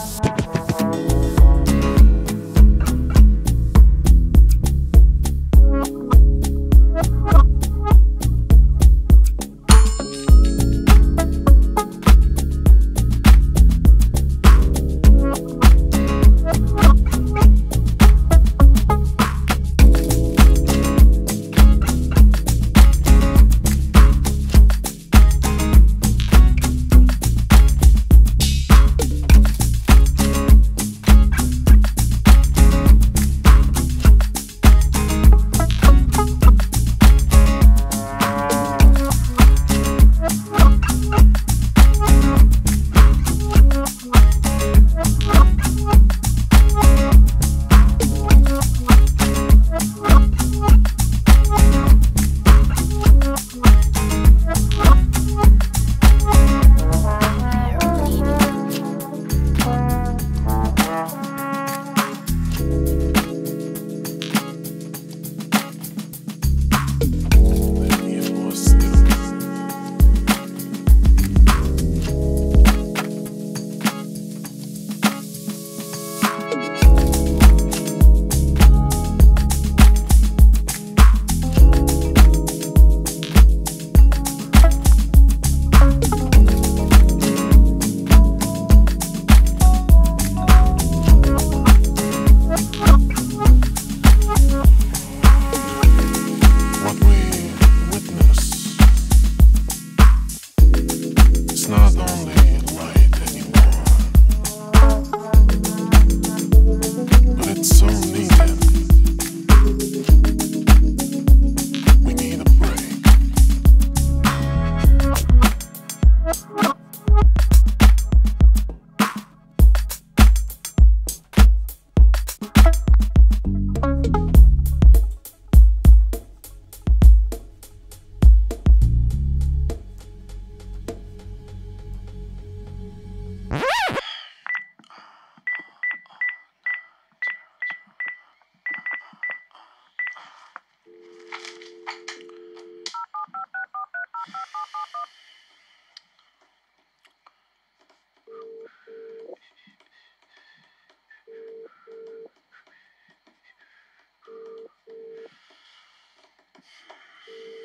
Ha ha ha.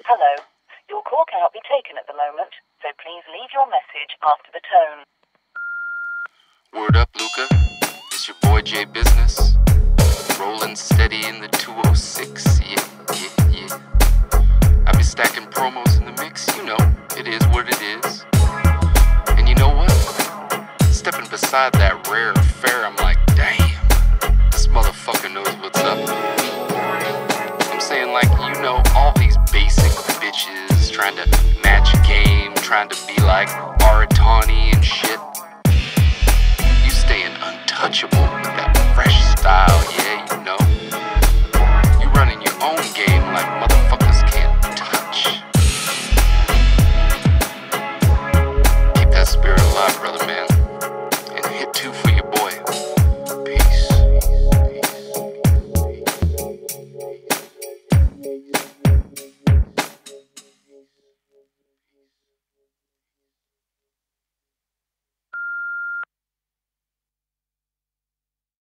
Hello. Your call cannot be taken at the moment, so please leave your message after the tone. Word up, Luca. It's your boy J Business. Rolling steady in the 206. Yeah, yeah, yeah. I be stacking promos in the mix. You know, it is what it is. And you know what? Stepping beside that rare affair, I'm like, damn, this motherfucker knows what's up. I'm saying, like, you know, all these basic bitches trying to match a game, trying to be like Aratani and shit. You staying untouchable with that fresh style, yeah, you know.